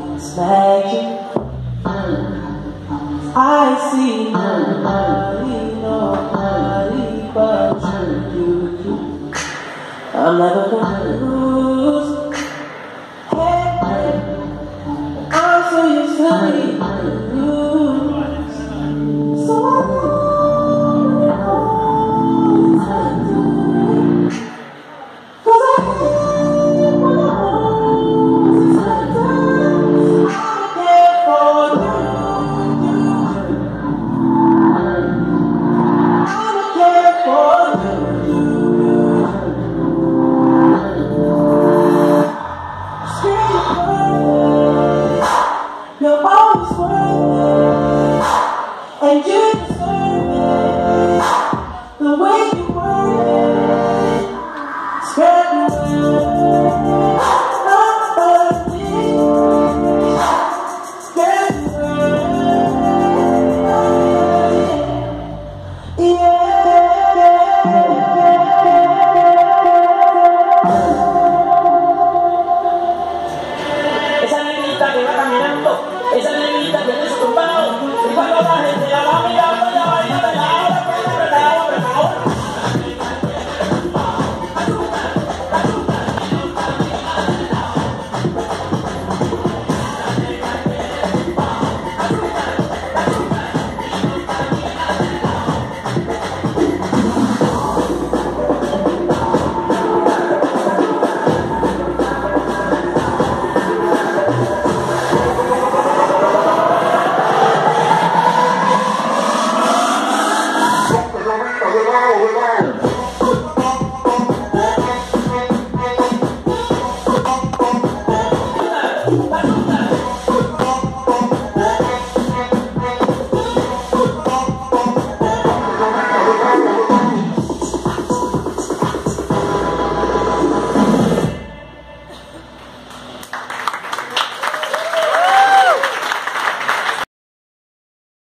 Magic. I see nobody, nobody but you. I'm never gonna Esa negrita que va caminando, esa negrita que tiene su tumbado, y cuando la gente la 我会拉，我会拉。